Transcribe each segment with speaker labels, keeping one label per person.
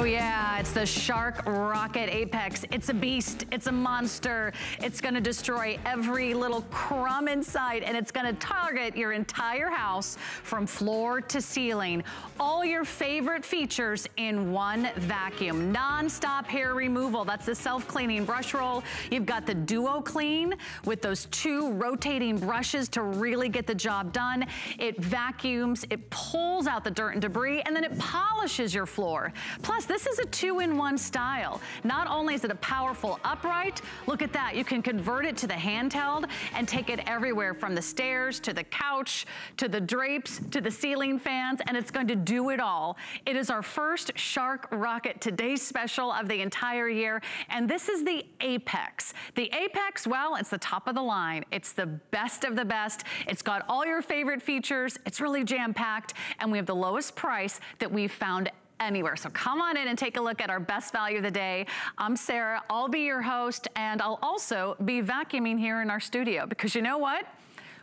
Speaker 1: Oh yeah, it's the Shark Rocket Apex. It's a beast, it's a monster. It's gonna destroy every little crumb inside and it's gonna target your entire house from floor to ceiling. All your favorite features in one vacuum. Non-stop hair removal, that's the self-cleaning brush roll. You've got the Duo Clean with those two rotating brushes to really get the job done. It vacuums, it pulls out the dirt and debris, and then it polishes your floor. Plus, this is a two-in-one style. Not only is it a powerful upright, look at that. You can convert it to the handheld and take it everywhere from the stairs to the couch, to the drapes, to the ceiling fans, and it's going to do it all. It is our first Shark Rocket Today's Special of the entire year, and this is the Apex. The Apex, well, it's the top of the line. It's the best of the best. It's got all your favorite features. It's really jam-packed, and we have the lowest price that we've found anywhere. So come on in and take a look at our best value of the day. I'm Sarah, I'll be your host, and I'll also be vacuuming here in our studio because you know what?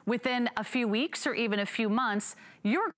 Speaker 1: Within a few weeks or even a few months, you're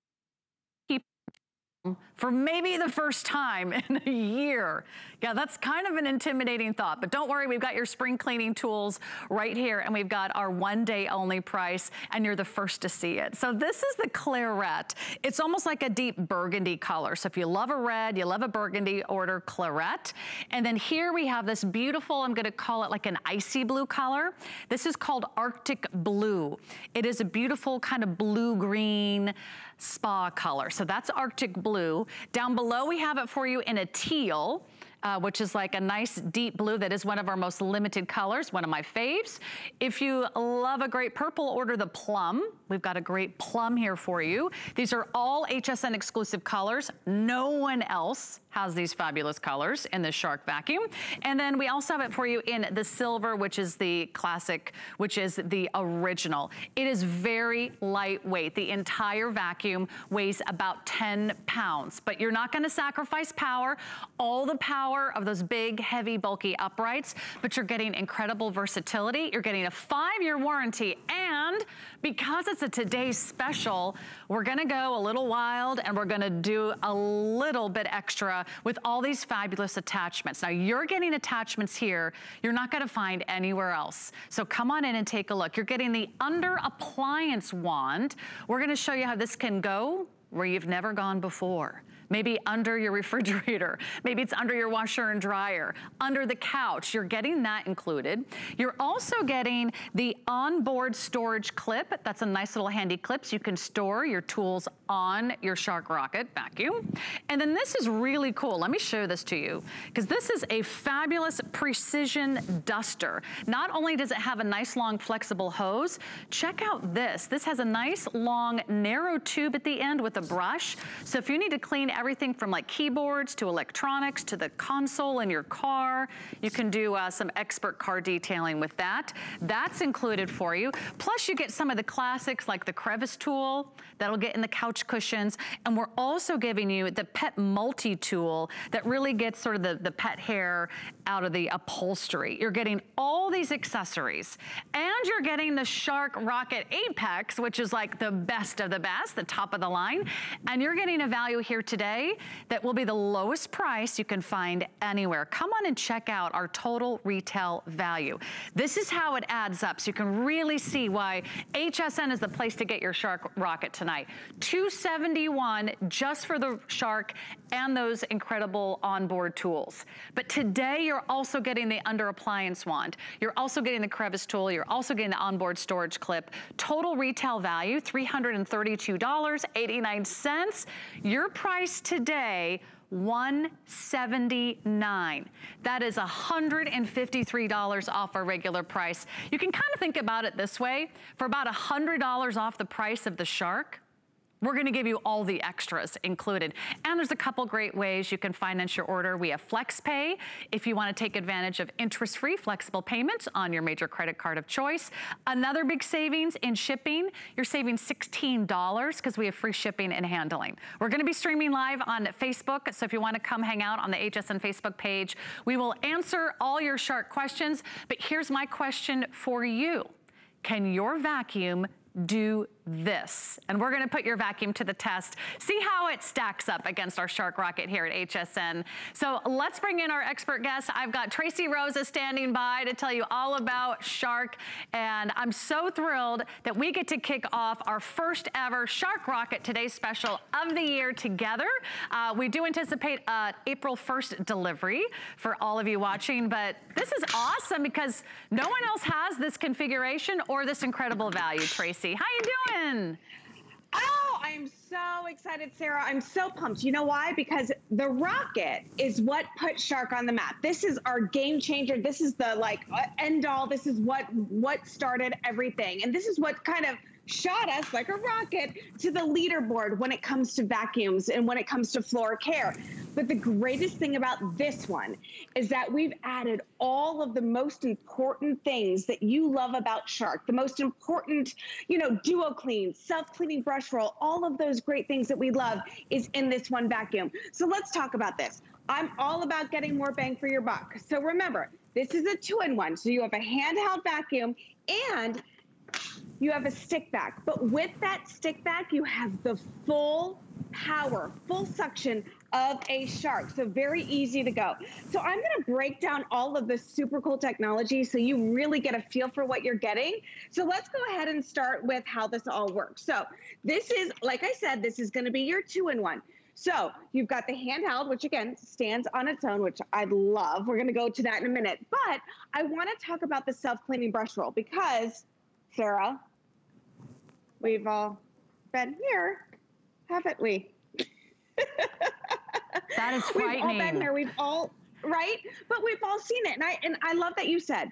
Speaker 1: for maybe the first time in a year. Yeah, that's kind of an intimidating thought, but don't worry, we've got your spring cleaning tools right here and we've got our one day only price and you're the first to see it. So this is the Claret. It's almost like a deep burgundy color. So if you love a red, you love a burgundy, order Claret. And then here we have this beautiful, I'm gonna call it like an icy blue color. This is called Arctic Blue. It is a beautiful kind of blue-green, spa color. So that's Arctic Blue. Down below, we have it for you in a teal uh, which is like a nice deep blue that is one of our most limited colors, one of my faves. If you love a great purple, order the plum. We've got a great plum here for you. These are all HSN exclusive colors. No one else has these fabulous colors in the Shark vacuum. And then we also have it for you in the silver, which is the classic, which is the original. It is very lightweight. The entire vacuum weighs about 10 pounds, but you're not gonna sacrifice power. All the power of those big, heavy, bulky uprights, but you're getting incredible versatility. You're getting a five-year warranty, and because it's a today's special, we're gonna go a little wild and we're gonna do a little bit extra with all these fabulous attachments. Now, you're getting attachments here you're not gonna find anywhere else. So come on in and take a look. You're getting the under appliance wand. We're gonna show you how this can go where you've never gone before maybe under your refrigerator, maybe it's under your washer and dryer, under the couch. You're getting that included. You're also getting the onboard storage clip. That's a nice little handy clip so you can store your tools on your Shark Rocket vacuum. And then this is really cool. Let me show this to you because this is a fabulous precision duster. Not only does it have a nice long flexible hose, check out this. This has a nice long narrow tube at the end with a brush. So if you need to clean everything from like keyboards to electronics to the console in your car. You can do uh, some expert car detailing with that. That's included for you. Plus you get some of the classics like the crevice tool that'll get in the couch cushions. And we're also giving you the pet multi-tool that really gets sort of the, the pet hair out of the upholstery. You're getting all these accessories and you're getting the Shark Rocket Apex, which is like the best of the best, the top of the line. And you're getting a value here today that will be the lowest price you can find anywhere. Come on and check out our total retail value. This is how it adds up so you can really see why HSN is the place to get your Shark Rocket tonight. 271 just for the Shark and those incredible onboard tools. But today you're also getting the under appliance wand. You're also getting the crevice tool. You're also getting the onboard storage clip. Total retail value, $332.89. Your price today, 179 That is $153 off our regular price. You can kind of think about it this way. For about $100 off the price of the Shark, we're gonna give you all the extras included. And there's a couple great ways you can finance your order. We have FlexPay if you wanna take advantage of interest-free flexible payments on your major credit card of choice. Another big savings in shipping, you're saving $16 because we have free shipping and handling. We're gonna be streaming live on Facebook, so if you wanna come hang out on the HSN Facebook page, we will answer all your shark questions, but here's my question for you. Can your vacuum do this. And we're gonna put your vacuum to the test, see how it stacks up against our Shark Rocket here at HSN. So let's bring in our expert guest. I've got Tracy Rosa standing by to tell you all about Shark. And I'm so thrilled that we get to kick off our first ever Shark Rocket Today's Special of the year together. Uh, we do anticipate uh, April 1st delivery for all of you watching, but this is awesome because no one else has this configuration or this incredible value, Tracy. How you doing?
Speaker 2: Oh, I am so excited, Sarah. I'm so pumped. You know why? Because the rocket is what put Shark on the map. This is our game changer. This is the like uh, end all. This is what what started everything. And this is what kind of shot us like a rocket to the leaderboard when it comes to vacuums and when it comes to floor care. But the greatest thing about this one is that we've added all of the most important things that you love about Shark, the most important, you know, duo clean, self-cleaning brush roll, all of those great things that we love is in this one vacuum. So let's talk about this. I'm all about getting more bang for your buck. So remember, this is a two-in-one. So you have a handheld vacuum and you have a stick vac. But with that stick vac, you have the full power, full suction of a shark. So very easy to go. So I'm to break down all of the super cool technology so you really get a feel for what you're getting. So let's go ahead and start with how this all works. So this is, like I said, this is to be your two-in-one. So you've got the handheld, which again stands on its own, which I love. We're to go to that in a minute. But I want to talk about the self-cleaning brush roll because, Sarah, we've all been here, haven't we?
Speaker 1: that is frightening.
Speaker 2: We've all been there. We've all right, but we've all seen it, and I and I love that you said.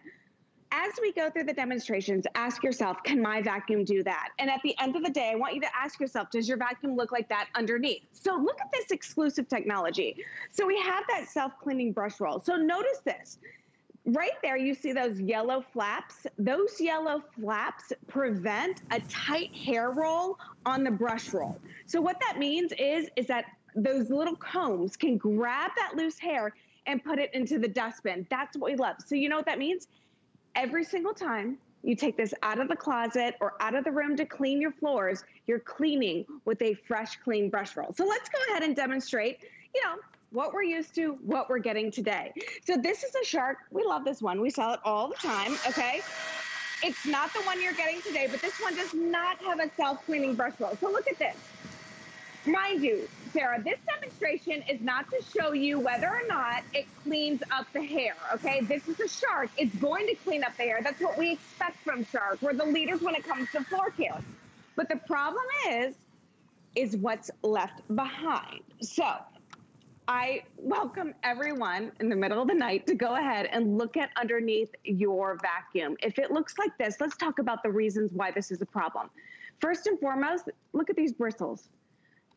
Speaker 2: As we go through the demonstrations, ask yourself, can my vacuum do that? And at the end of the day, I want you to ask yourself, does your vacuum look like that underneath? So look at this exclusive technology. So we have that self-cleaning brush roll. So notice this right there, you see those yellow flaps. Those yellow flaps prevent a tight hair roll on the brush roll. So what that means is, is that those little combs can grab that loose hair and put it into the dustbin. That's what we love. So you know what that means? Every single time you take this out of the closet or out of the room to clean your floors, you're cleaning with a fresh, clean brush roll. So let's go ahead and demonstrate, you know, what we're used to, what we're getting today. So this is a shark. We love this one. We sell it all the time, okay? It's not the one you're getting today, but this one does not have a self-cleaning brush roll. So look at this. Mind you, Sarah, this demonstration is not to show you whether or not it cleans up the hair, okay? This is a shark. It's going to clean up the hair. That's what we expect from shark. We're the leaders when it comes to floor care. But the problem is, is what's left behind. So I welcome everyone in the middle of the night to go ahead and look at underneath your vacuum. If it looks like this, let's talk about the reasons why this is a problem. First and foremost, look at these bristles.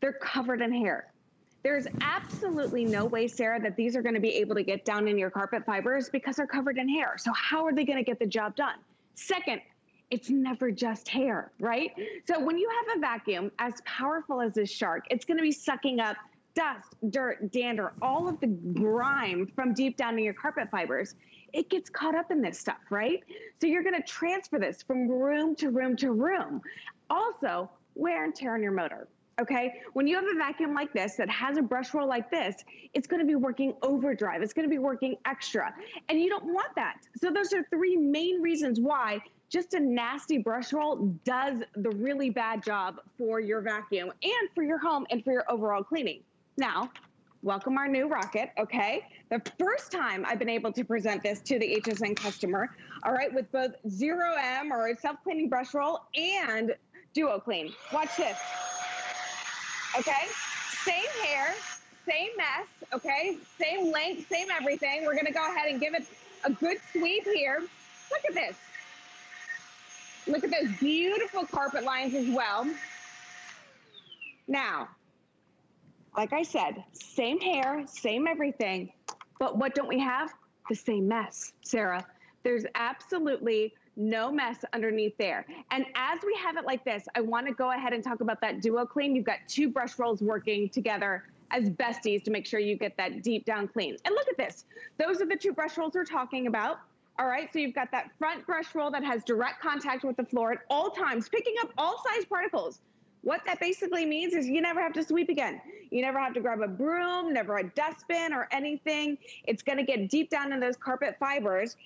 Speaker 2: They're covered in hair. There's absolutely no way, Sarah, that these are gonna be able to get down in your carpet fibers because they're covered in hair. So how are they gonna get the job done? Second, it's never just hair, right? So when you have a vacuum as powerful as this shark, it's gonna be sucking up dust, dirt, dander, all of the grime from deep down in your carpet fibers, it gets caught up in this stuff, right? So you're gonna transfer this from room to room to room. Also, wear and tear on your motor. Okay, when you have a vacuum like this that has a brush roll like this, it's gonna be working overdrive. It's gonna be working extra. And you don't want that. So those are three main reasons why just a nasty brush roll does the really bad job for your vacuum and for your home and for your overall cleaning. Now, welcome our new rocket, okay? The first time I've been able to present this to the HSN customer, all right, with both Zero M or self-cleaning brush roll and Duo Clean. Watch this, okay? Same hair, same mess, okay? Same length, same everything. We're gonna go ahead and give it a good sweep here. Look at this. Look at those beautiful carpet lines as well. Now, like I said, same hair, same everything. But what don't we have? The same mess, Sarah. There's absolutely no mess underneath there. And as we have it like this, I wanna go ahead and talk about that Duo Clean. You've got two brush rolls working together as besties to make sure you get that deep down clean. And look at this. Those are the two brush rolls we're talking about. All right, so you've got that front brush roll that has direct contact with the floor at all times, picking up all size particles. What that basically means is you never have to sweep again. You never have to grab a broom, never a dustbin or anything. It's gonna get deep down in those carpet fibers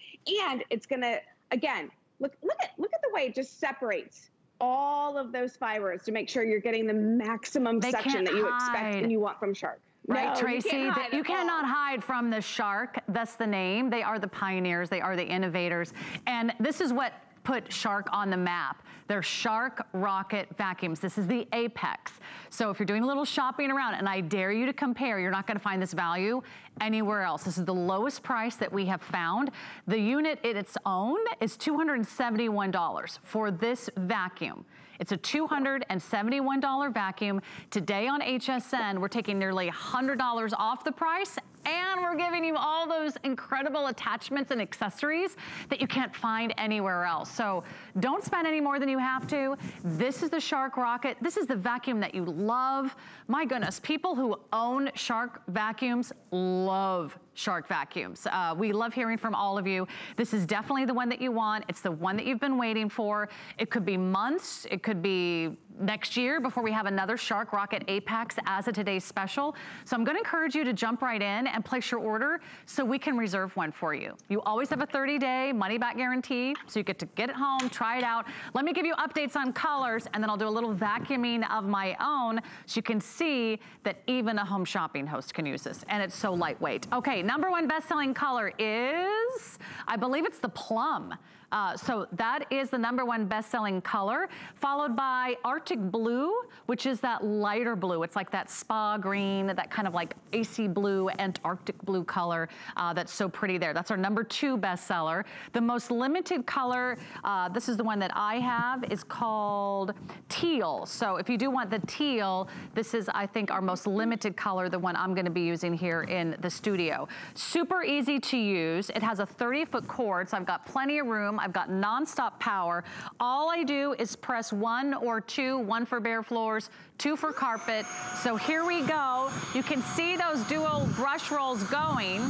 Speaker 2: and it's gonna, again, look, look at, look at the way it just separates all of those fibers to make sure you're getting the maximum
Speaker 1: they
Speaker 2: section that you expect and you want from Shark.
Speaker 1: Right, no, Tracy? You, you cannot hide from the Shark. That's the name. They are the pioneers. They are the innovators. And this is what put Shark on the map. They're Shark Rocket vacuums. This is the Apex. So if you're doing a little shopping around, and I dare you to compare, you're not gonna find this value anywhere else. This is the lowest price that we have found. The unit in its own is $271 for this vacuum. It's a $271 vacuum. Today on HSN, we're taking nearly $100 off the price and we're giving you all those incredible attachments and accessories that you can't find anywhere else. So don't spend any more than you have to. This is the Shark Rocket. This is the vacuum that you love. My goodness, people who own Shark vacuums love Shark vacuums. Uh, we love hearing from all of you. This is definitely the one that you want. It's the one that you've been waiting for. It could be months. It could be next year before we have another Shark Rocket Apex as a today's special. So I'm gonna encourage you to jump right in and place your order so we can reserve one for you. You always have a 30 day money back guarantee, so you get to get it home, try it out. Let me give you updates on colors and then I'll do a little vacuuming of my own so you can see that even a home shopping host can use this and it's so lightweight. Okay, number one best-selling color is, I believe it's the plum. Uh, so that is the number one best-selling color, followed by Arctic Blue, which is that lighter blue. It's like that spa green, that kind of like icy blue, Antarctic blue color uh, that's so pretty there. That's our number two bestseller. The most limited color, uh, this is the one that I have, is called teal. So if you do want the teal, this is, I think, our most limited color, the one I'm gonna be using here in the studio. Super easy to use. It has a 30-foot cord, so I've got plenty of room. I've got nonstop power. All I do is press one or two, one for bare floors, two for carpet. So here we go. You can see those dual brush rolls going.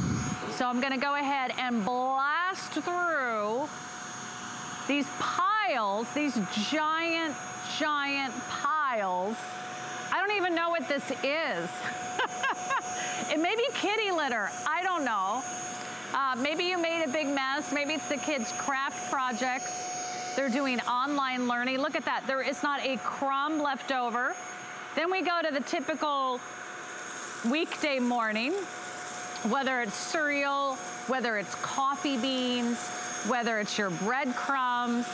Speaker 1: So I'm gonna go ahead and blast through these piles, these giant, giant piles. I don't even know what this is. it may be kitty litter, I don't know. Uh, maybe you made a big mess. Maybe it's the kids' craft projects. They're doing online learning. Look at that. There is not a crumb left over. Then we go to the typical weekday morning, whether it's cereal, whether it's coffee beans, whether it's your breadcrumbs.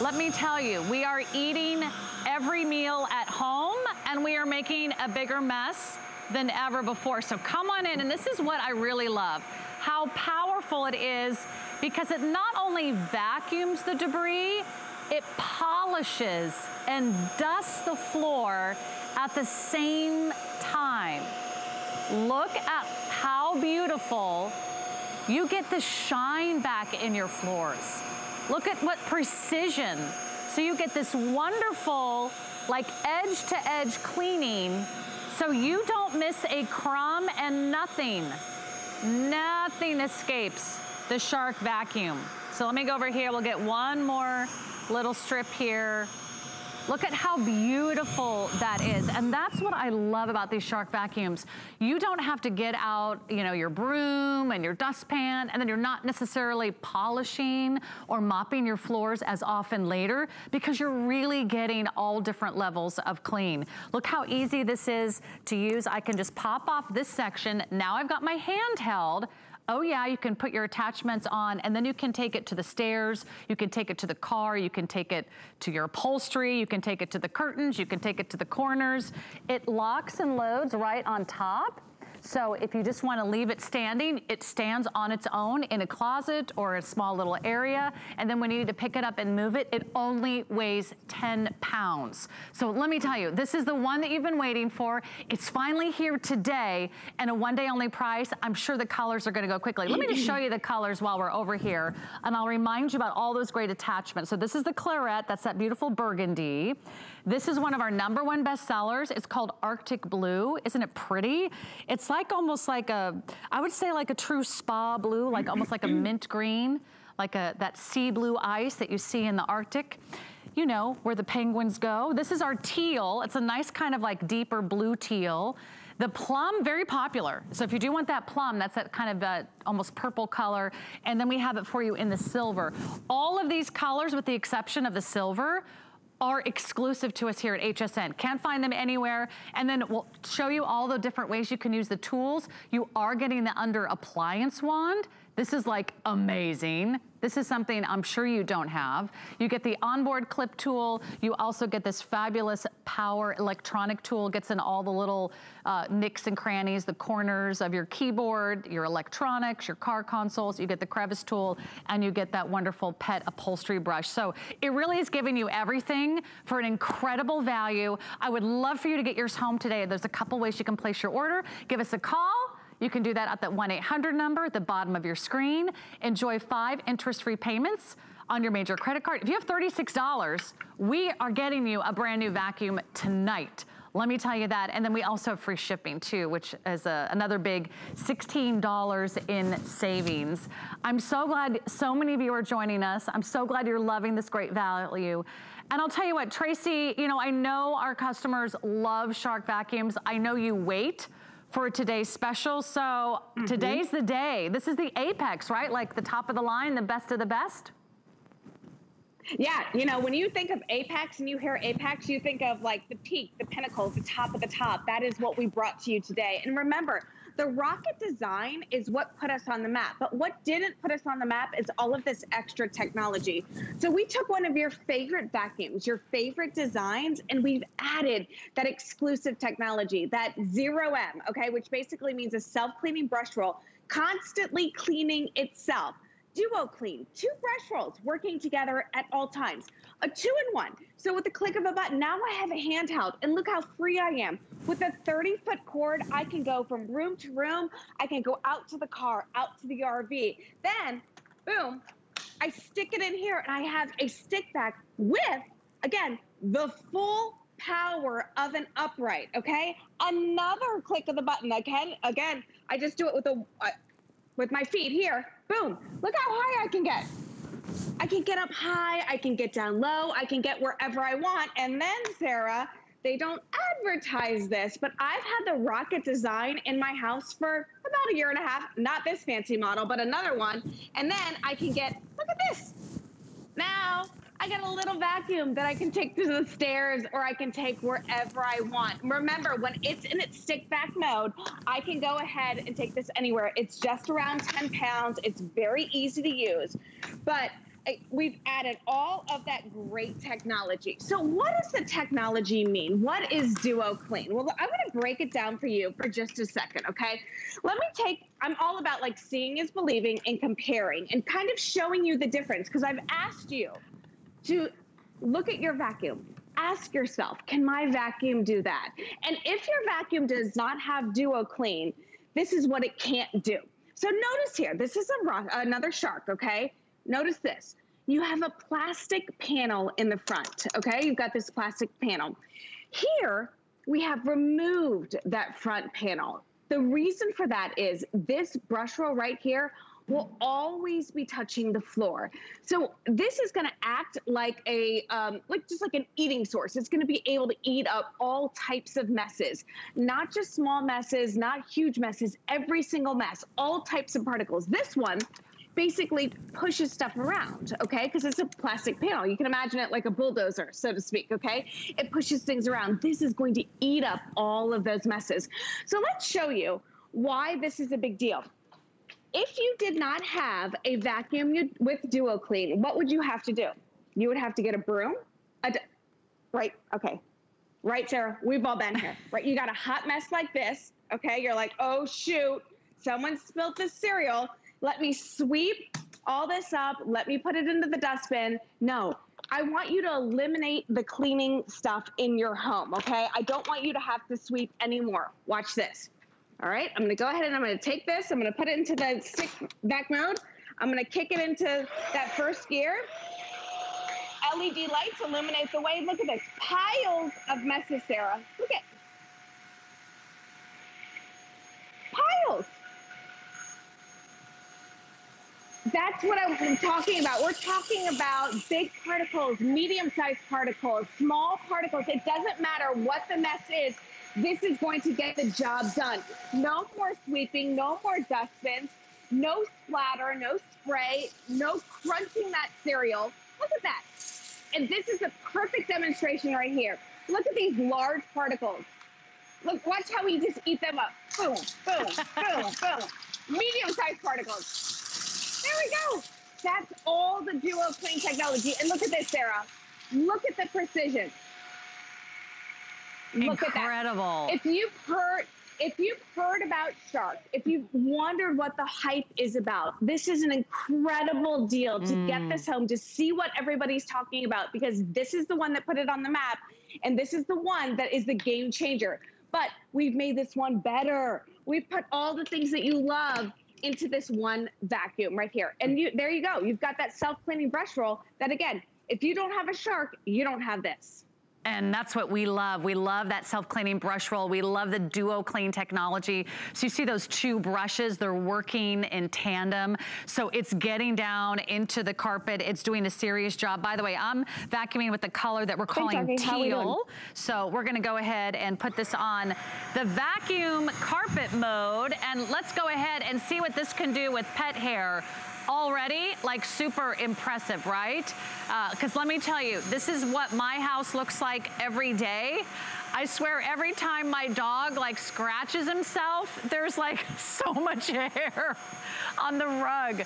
Speaker 1: Let me tell you, we are eating every meal at home and we are making a bigger mess than ever before. So come on in, and this is what I really love how powerful it is because it not only vacuums the debris, it polishes and dusts the floor at the same time. Look at how beautiful you get the shine back in your floors. Look at what precision. So you get this wonderful, like edge to edge cleaning so you don't miss a crumb and nothing. Nothing escapes the Shark vacuum. So let me go over here. We'll get one more little strip here. Look at how beautiful that is. And that's what I love about these Shark vacuums. You don't have to get out, you know, your broom and your dustpan, and then you're not necessarily polishing or mopping your floors as often later because you're really getting all different levels of clean. Look how easy this is to use. I can just pop off this section. Now I've got my handheld Oh yeah, you can put your attachments on and then you can take it to the stairs, you can take it to the car, you can take it to your upholstery, you can take it to the curtains, you can take it to the corners. It locks and loads right on top. So if you just wanna leave it standing, it stands on its own in a closet or a small little area. And then when you need to pick it up and move it, it only weighs 10 pounds. So let me tell you, this is the one that you've been waiting for. It's finally here today and a one day only price. I'm sure the colors are gonna go quickly. Let me just show you the colors while we're over here. And I'll remind you about all those great attachments. So this is the claret, that's that beautiful burgundy. This is one of our number one bestsellers. It's called Arctic Blue. Isn't it pretty? It's like almost like a, I would say like a true spa blue, like almost like a mint green. like a that sea blue ice that you see in the Arctic you know, where the penguins go. This is our teal. It's a nice kind of like deeper blue teal. The plum, very popular. So if you do want that plum, that's that kind of uh, almost purple color. And then we have it for you in the silver. All of these colors, with the exception of the silver, are exclusive to us here at HSN. Can't find them anywhere. And then we'll show you all the different ways you can use the tools. You are getting the under appliance wand. This is like amazing. This is something I'm sure you don't have. You get the onboard clip tool. You also get this fabulous power electronic tool. Gets in all the little uh, nicks and crannies, the corners of your keyboard, your electronics, your car consoles. You get the crevice tool and you get that wonderful pet upholstery brush. So it really is giving you everything for an incredible value. I would love for you to get yours home today. There's a couple ways you can place your order. Give us a call. You can do that at that 1-800 number at the bottom of your screen. Enjoy five interest-free payments on your major credit card. If you have $36, we are getting you a brand new vacuum tonight. Let me tell you that. And then we also have free shipping too, which is a, another big $16 in savings. I'm so glad so many of you are joining us. I'm so glad you're loving this great value. And I'll tell you what, Tracy, you know, I know our customers love Shark vacuums. I know you wait for today's special. So mm -hmm. today's the day. This is the apex, right? Like the top of the line, the best of the best?
Speaker 2: Yeah, you know, when you think of Apex and you hear Apex, you think of like the peak, the pinnacle, the top of the top. That is what we brought to you today. And remember, the rocket design is what put us on the map. But what didn't put us on the map is all of this extra technology. So we took one of your favorite vacuums, your favorite designs, and we've added that exclusive technology, that zero M, okay, which basically means a self-cleaning brush roll, constantly cleaning itself. Duo Clean, two brush rolls working together at all times. A two-in-one. So with the click of a button, now I have a handheld, and look how free I am. With a 30-foot cord, I can go from room to room. I can go out to the car, out to the RV. Then, boom, I stick it in here, and I have a stick vac with, again, the full power of an upright, okay? Another click of the button. Again, again, I just do it with a, uh, with my feet here. Boom. Look how high I can get. I can get up high, I can get down low, I can get wherever I want. And then, Sarah, they don't advertise this, but I've had the rocket design in my house for about a year and a half. Not this fancy model, but another one. And then I can get, look at this. Now I got a little vacuum that I can take to the stairs or I can take wherever I want. Remember, when it's in its stick vac mode, I can go ahead and take this anywhere. It's just around 10 pounds. It's very easy to use, but eh, we've added all of that great technology. So what does the technology mean? What is Duo Clean? Well, I'm gonna break it down for you for just a second, okay? Let me take, I'm all about like seeing is believing and comparing and kind of showing you the difference because I've asked you to look at your vacuum. Ask yourself, can my vacuum do that? And if your vacuum does not have Duo Clean, this is what it can't do. So notice here, this is a another shark, okay? Notice this. You have a plastic panel in the front, okay? You've got this plastic panel. Here, we have removed that front panel. The reason for that is this brush roll right here will always be touching the floor. So this is gonna act like a, um, like just like an eating source. It's gonna be able to eat up all types of messes, not just small messes, not huge messes, every single mess, all types of particles. This one basically pushes stuff around, okay? Because it's a plastic panel. You can imagine it like a bulldozer, so to speak, okay? It pushes things around. This is going to eat up all of those messes. So let's show you why this is a big deal. If you did not have a vacuum with Duo Clean, what would you have to do? You would have to get a broom, right? Okay, right, Sarah. We've all been here, right? You got a hot mess like this, okay? You're like, oh shoot, someone spilled the cereal. Let me sweep all this up. Let me put it into the dustbin. No, I want you to eliminate the cleaning stuff in your home, okay? I don't want you to have to sweep anymore. Watch this. All right, I'm gonna go ahead and I'm gonna take this, I'm gonna put it into the stick vac mode. I'm gonna kick it into that first gear. LED lights illuminate the way. Look at this, piles of messes, Sarah. Look at, piles. That's what I'm talking about. We're talking about big particles, medium-sized particles, small particles. It doesn't matter what the mess is. This is going to get the job done. No more sweeping, no more dustbins, no splatter, no spray, no crunching that cereal. Look at that. And this is a perfect demonstration right here. Look at these large particles. Look, watch how we just eat them up. Boom, boom, boom, boom. Medium-sized particles. There we go. That's all the Duo Clean technology. And look at this, Sarah. Look at the precision.
Speaker 1: Look Incredible.
Speaker 2: If you've heard, if you've heard about Shark, if you've wondered what the hype is about, this is an incredible deal to mm. get this home, to see what everybody's talking about, because this is the one that put it on the map. And this is the one that is the game changer. But we've made this one better. We've put all the things that you love into this one vacuum right here. And you, there you go. You've got that self-cleaning brush roll that again, if you don't have a Shark, you don't have this.
Speaker 1: And that's what we love. We love that self-cleaning brush roll. We love the Duo Clean technology. So you see those two brushes, they're working in tandem. So it's getting down into the carpet. It's doing a serious job. By the way, I'm vacuuming with the color that we're calling Thanks, teal. So we're gonna go ahead and put this on the vacuum carpet mode. And let's go ahead and see what this can do with pet hair already like super impressive, right? Because uh, let me tell you, this is what my house looks like every day. I swear every time my dog like scratches himself, there's like so much hair on the rug.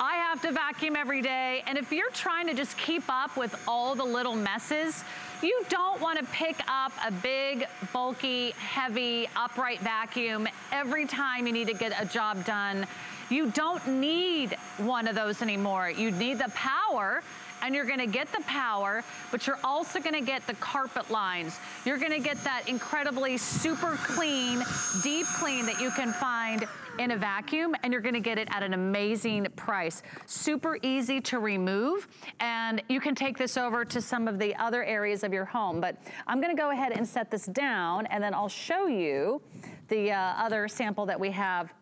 Speaker 1: I have to vacuum every day. And if you're trying to just keep up with all the little messes, you don't wanna pick up a big, bulky, heavy, upright vacuum every time you need to get a job done. You don't need one of those anymore. You need the power and you're gonna get the power, but you're also gonna get the carpet lines. You're gonna get that incredibly super clean, deep clean that you can find in a vacuum and you're gonna get it at an amazing price. Super easy to remove and you can take this over to some of the other areas of your home. But I'm gonna go ahead and set this down and then I'll show you the uh, other sample that we have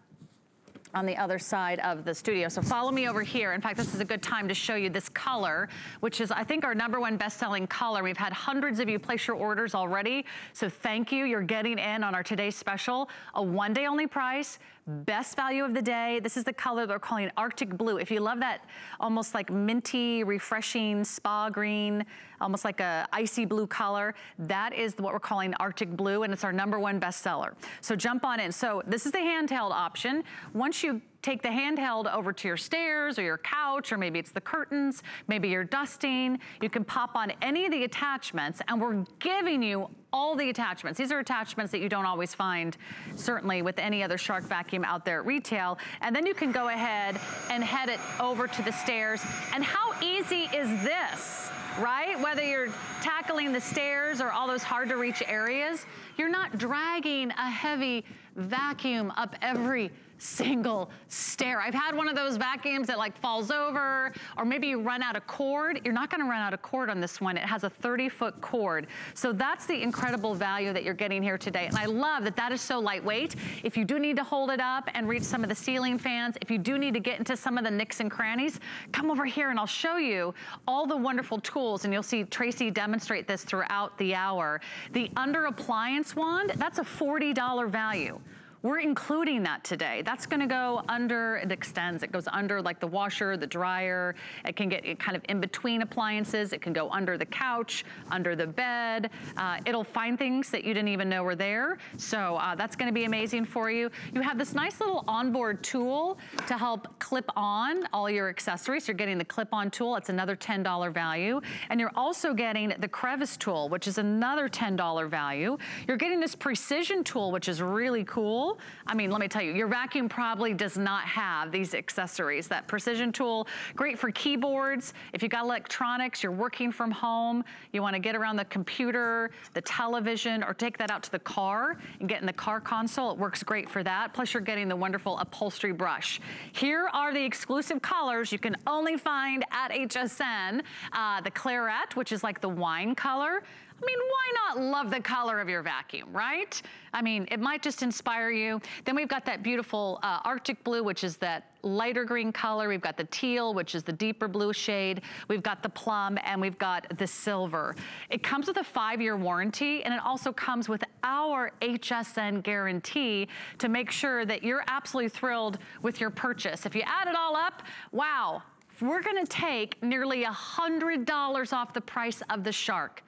Speaker 1: on the other side of the studio. So follow me over here. In fact, this is a good time to show you this color, which is, I think, our number one best-selling color. We've had hundreds of you place your orders already. So thank you. You're getting in on our today's special, a one-day only price, Best value of the day. This is the color they're calling Arctic Blue. If you love that almost like minty, refreshing spa green, almost like a icy blue color, that is what we're calling Arctic Blue and it's our number one bestseller. So jump on in. So this is the handheld option. Once you take the handheld over to your stairs or your couch, or maybe it's the curtains, maybe you're dusting. You can pop on any of the attachments and we're giving you all the attachments. These are attachments that you don't always find, certainly with any other Shark vacuum out there at retail. And then you can go ahead and head it over to the stairs. And how easy is this? Right? Whether you're tackling the stairs or all those hard to reach areas, you're not dragging a heavy vacuum up every single stair. I've had one of those vacuums that like falls over or maybe you run out of cord. You're not gonna run out of cord on this one. It has a 30 foot cord. So that's the incredible value that you're getting here today. And I love that that is so lightweight. If you do need to hold it up and reach some of the ceiling fans, if you do need to get into some of the nicks and crannies, come over here and I'll show you all the wonderful tools and you'll see Tracy demonstrate this throughout the hour. The under appliance wand, that's a $40 value. We're including that today. That's gonna go under, it extends, it goes under like the washer, the dryer. It can get kind of in between appliances. It can go under the couch, under the bed. Uh, it'll find things that you didn't even know were there. So uh, that's gonna be amazing for you. You have this nice little onboard tool to help clip on all your accessories. You're getting the clip-on tool. It's another $10 value. And you're also getting the crevice tool, which is another $10 value. You're getting this precision tool, which is really cool. I mean, let me tell you, your vacuum probably does not have these accessories. That precision tool, great for keyboards. If you've got electronics, you're working from home, you wanna get around the computer, the television, or take that out to the car and get in the car console, it works great for that. Plus you're getting the wonderful upholstery brush. Here are the exclusive colors you can only find at HSN. Uh, the claret, which is like the wine color. I mean, why not love the color of your vacuum, right? I mean, it might just inspire you. Then we've got that beautiful uh, Arctic blue, which is that lighter green color. We've got the teal, which is the deeper blue shade. We've got the plum, and we've got the silver. It comes with a five-year warranty, and it also comes with our HSN guarantee to make sure that you're absolutely thrilled with your purchase. If you add it all up, wow, we're gonna take nearly $100 off the price of the Shark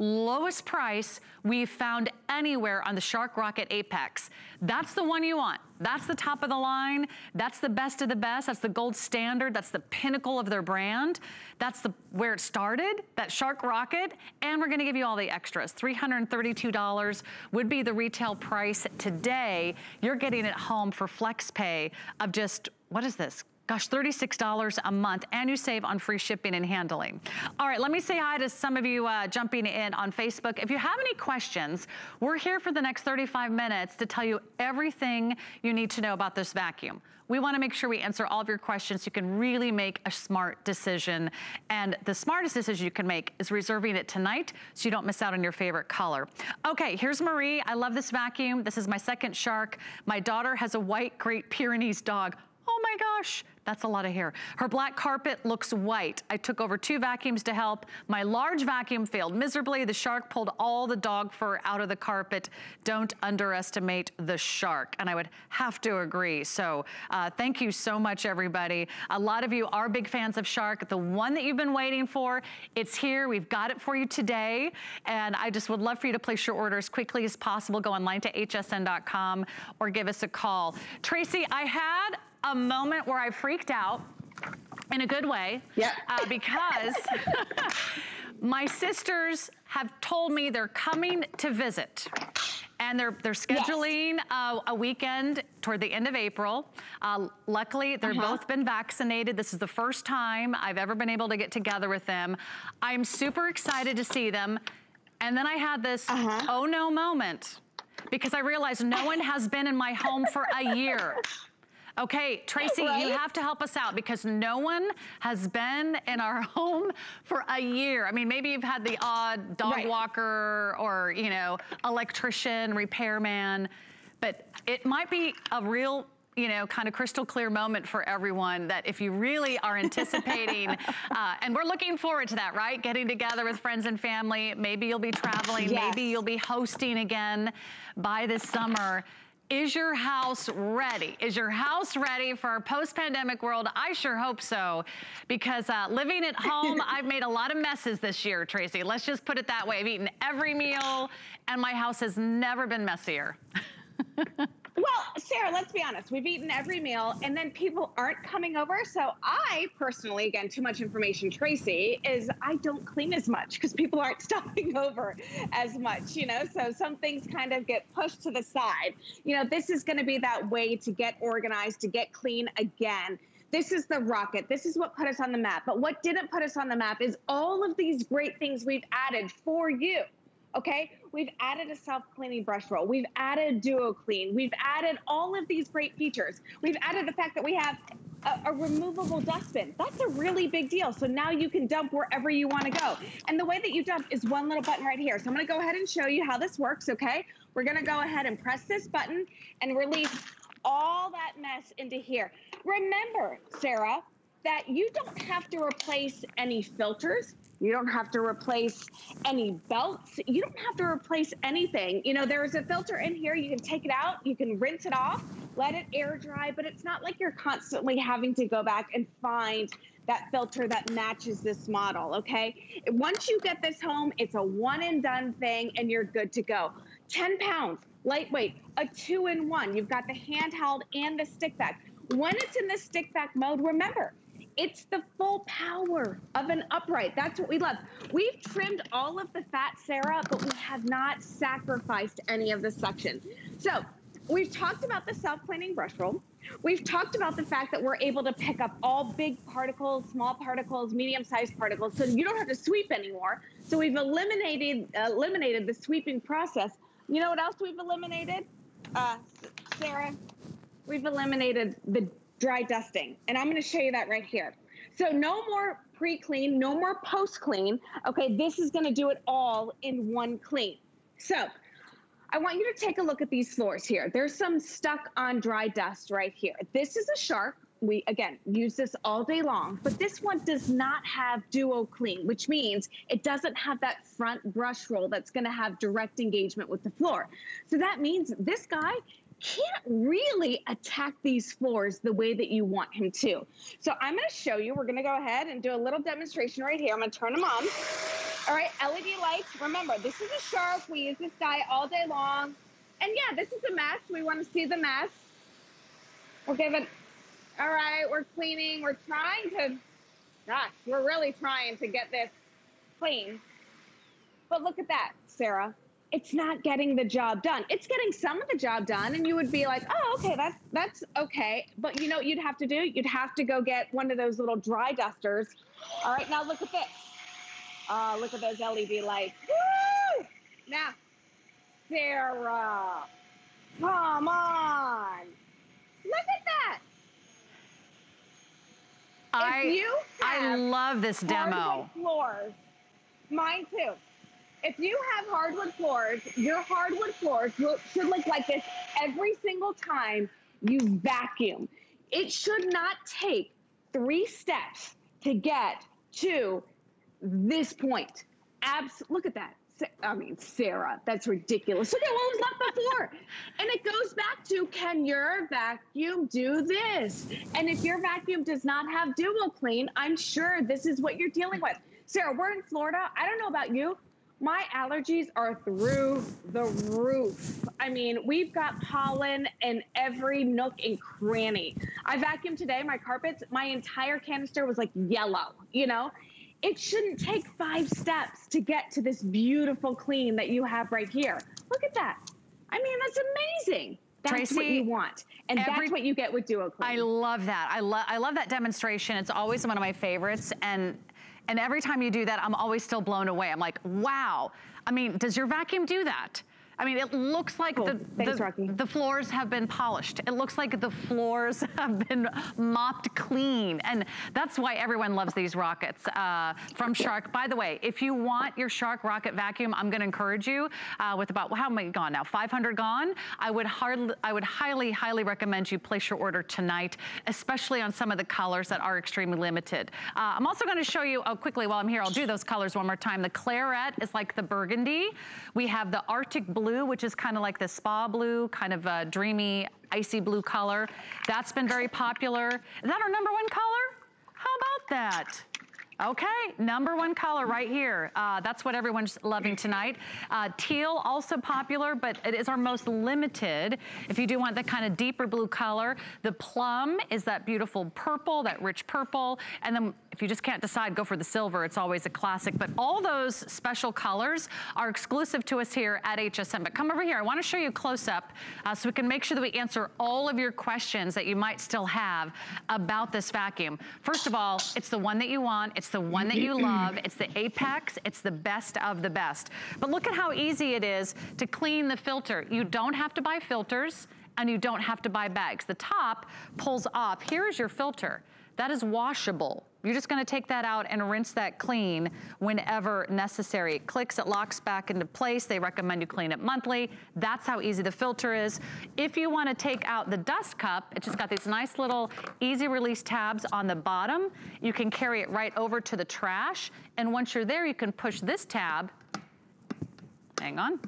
Speaker 1: lowest price we've found anywhere on the Shark Rocket Apex. That's the one you want. That's the top of the line. That's the best of the best. That's the gold standard. That's the pinnacle of their brand. That's the where it started, that Shark Rocket. And we're gonna give you all the extras. $332 would be the retail price today. You're getting it home for flex pay of just, what is this? Gosh, $36 a month, and you save on free shipping and handling. All right, let me say hi to some of you uh, jumping in on Facebook. If you have any questions, we're here for the next 35 minutes to tell you everything you need to know about this vacuum. We wanna make sure we answer all of your questions so you can really make a smart decision. And the smartest decision you can make is reserving it tonight so you don't miss out on your favorite color. Okay, here's Marie. I love this vacuum. This is my second Shark. My daughter has a white Great Pyrenees dog. Oh my gosh, that's a lot of hair. Her black carpet looks white. I took over two vacuums to help. My large vacuum failed miserably. The shark pulled all the dog fur out of the carpet. Don't underestimate the shark. And I would have to agree. So uh, thank you so much, everybody. A lot of you are big fans of Shark. The one that you've been waiting for, it's here. We've got it for you today. And I just would love for you to place your order as quickly as possible. Go online to hsn.com or give us a call. Tracy, I had a moment where I freaked out in a good way.
Speaker 2: Yeah.
Speaker 1: Uh, because my sisters have told me they're coming to visit and they're they're scheduling yes. uh, a weekend toward the end of April. Uh, luckily, they've uh -huh. both been vaccinated. This is the first time I've ever been able to get together with them. I'm super excited to see them. And then I had this -huh. oh no moment because I realized no one has been in my home for a year. Okay, Tracy, right? you have to help us out because no one has been in our home for a year. I mean, maybe you've had the odd dog right. walker or, you know, electrician, repairman, but it might be a real you know, kind of crystal clear moment for everyone that if you really are anticipating, uh, and we're looking forward to that, right? Getting together with friends and family. Maybe you'll be traveling. Yes. Maybe you'll be hosting again by this summer. Is your house ready? Is your house ready for our post-pandemic world? I sure hope so, because uh, living at home, I've made a lot of messes this year, Tracy. Let's just put it that way. I've eaten every meal, and my house has never been messier.
Speaker 2: Well, Sarah, let's be honest. We've eaten every meal and then people aren't coming over. So I personally, again, too much information, Tracy, is I don't clean as much because people aren't stopping over as much, you know? So some things kind of get pushed to the side. You know, this is going to be that way to get organized, to get clean again. This is the rocket. This is what put us on the map. But what didn't put us on the map is all of these great things we've added for you okay? We've added a self-cleaning brush roll. We've added Duo Clean. We've added all of these great features. We've added the fact that we have a, a, removable dustbin. That's a really big deal. So now you can dump wherever you want to go. And the way that you dump is one little button right here. So I'm going to go ahead and show you how this works, okay? We're going to go ahead and press this button and release all that mess into here. Remember, Sarah, that you don't have to replace any filters. You don't have to replace any belts. You don't have to replace anything. You know, there is a filter in here. You can take it out, you can rinse it off, let it air dry, but it's not like you're constantly having to go back and find that filter that matches this model, okay? Once you get this home, it's a one and done thing and you're good to go. 10 pounds, lightweight, a two in one. You've got the handheld and the stick vac. When it's in the stick vac mode, remember, it's the full power of an upright. That's what we love. We've trimmed all of the fat, Sarah, but we have not sacrificed any of the suction. So we've talked about the self-cleaning brush roll. We've talked about the fact that we're able to pick up all big particles, small particles, medium-sized particles, so you don't have to sweep anymore. So we've eliminated eliminated the sweeping process. You know what else we've eliminated, uh, Sarah? We've eliminated the dry dusting. And I'm gonna show you that right here. So no more pre-clean, no more post-clean. Okay, this is gonna do it all in one clean. So I want you to take a look at these floors here. There's some stuck on dry dust right here. This is a Shark. We, again, use this all day long, but this one does not have duo clean, which means it doesn't have that front brush roll that's gonna have direct engagement with the floor. So that means this guy can't really attack these floors the way that you want him to. So I'm gonna show you, we're gonna go ahead and do a little demonstration right here. I'm gonna turn them on. All right, LED lights. Remember, this is a Shark. We use this guy all day long. And yeah, this is a mess. We wanna see the mess. We'll give it, all right, we're cleaning. We're trying to, gosh, we're really trying to get this clean. But look at that, Sarah it's not getting the job done. It's getting some of the job done, and you would be like, oh, okay, that's that's okay. But you know what you'd have to do? You'd have to go get one of those little dry dusters. All right, now look at this. Uh, look at those LED lights. Woo! Now, Sarah, come on. Look at that.
Speaker 1: I, I love this demo.
Speaker 2: Floors, mine too. If you have hardwood floors, your hardwood floors should look like this every single time you vacuum. It should not take three steps to get to this point. Abs look at that. I mean, Sarah, that's ridiculous. Look at what was left before. and it goes back to can your vacuum do this? And if your vacuum does not have duo clean, I'm sure this is what you're dealing with. Sarah, we're in Florida. I don't know about you, my allergies are through the roof. I mean, we've got pollen in every nook and cranny. I vacuumed today, my carpets, my entire canister was like yellow, you know? It shouldn't take five steps to get to this beautiful clean that you have right here. Look at that. I mean, that's amazing. That's Tracy, what you want. And every, that's what you get with Duo Clean.
Speaker 1: I love that. I love I love that demonstration. It's always one of my favorites. And and every time you do that, I'm always still blown away. I'm like, wow. I mean, does your vacuum do that? I mean, it looks like cool. the, Thanks, the, the, floors have been polished. It looks like the floors have been mopped clean. And that's why everyone loves these rockets uh, from Shark. By the way, if you want your Shark rocket vacuum, I'm gonna encourage you uh, with about, how many gone now? 500 gone? I would, hard, I would highly, highly recommend you place your order tonight, especially on some of the colors that are extremely limited. Uh, I'm also gonna show you, oh, quickly while I'm here, I'll do those colors one more time. The claret is like the burgundy. We have the Arctic blue blue, which is kind of like the spa blue, kind of a dreamy, icy blue color. That's been very popular. Is that our number one color? How about that? Okay, number one color right here. Uh, that's what everyone's loving tonight. Uh, teal, also popular, but it is our most limited. If you do want the kind of deeper blue color, the plum is that beautiful purple, that rich purple. And then if you just can't decide, go for the silver. It's always a classic. But all those special colors are exclusive to us here at HSN. But come over here. I want to show you close up uh, so we can make sure that we answer all of your questions that you might still have about this vacuum. First of all, it's the one that you want. It's the one that you love. It's the Apex. It's the best of the best. But look at how easy it is to clean the filter. You don't have to buy filters and you don't have to buy bags. The top pulls off. Here's your filter. That is washable. You're just gonna take that out and rinse that clean whenever necessary. It clicks, it locks back into place. They recommend you clean it monthly. That's how easy the filter is. If you wanna take out the dust cup, it's just got these nice little easy release tabs on the bottom. You can carry it right over to the trash. And once you're there, you can push this tab. Hang on.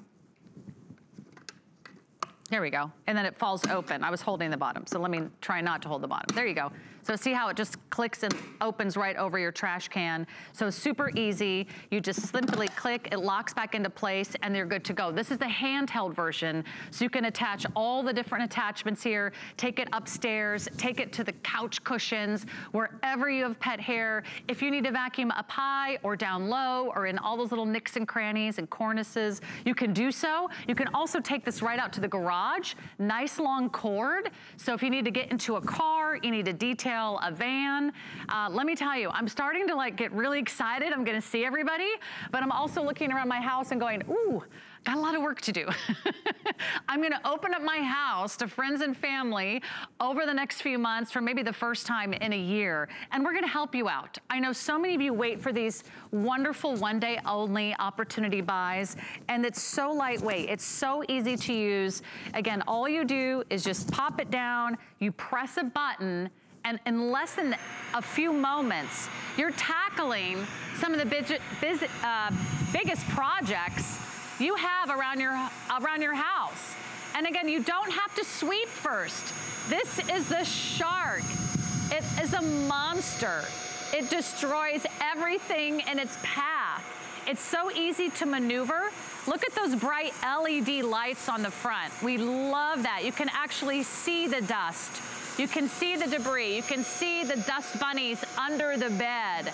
Speaker 1: There we go. And then it falls open. I was holding the bottom, so let me try not to hold the bottom. There you go. So see how it just clicks and opens right over your trash can. So super easy. You just simply click, it locks back into place and you're good to go. This is the handheld version. So you can attach all the different attachments here, take it upstairs, take it to the couch cushions, wherever you have pet hair. If you need to vacuum up high or down low or in all those little nicks and crannies and cornices, you can do so. You can also take this right out to the garage. Nice long cord. So if you need to get into a car, you need to detail a van. Uh, let me tell you, I'm starting to like get really excited. I'm gonna see everybody, but I'm also looking around my house and going, ooh, got a lot of work to do. I'm gonna open up my house to friends and family over the next few months for maybe the first time in a year, and we're gonna help you out. I know so many of you wait for these wonderful one day only opportunity buys, and it's so lightweight, it's so easy to use. Again, all you do is just pop it down, you press a button, and in less than a few moments, you're tackling some of the big, uh, biggest projects you have around your, around your house. And again, you don't have to sweep first. This is the shark. It is a monster. It destroys everything in its path. It's so easy to maneuver. Look at those bright LED lights on the front. We love that. You can actually see the dust. You can see the debris. You can see the dust bunnies under the bed.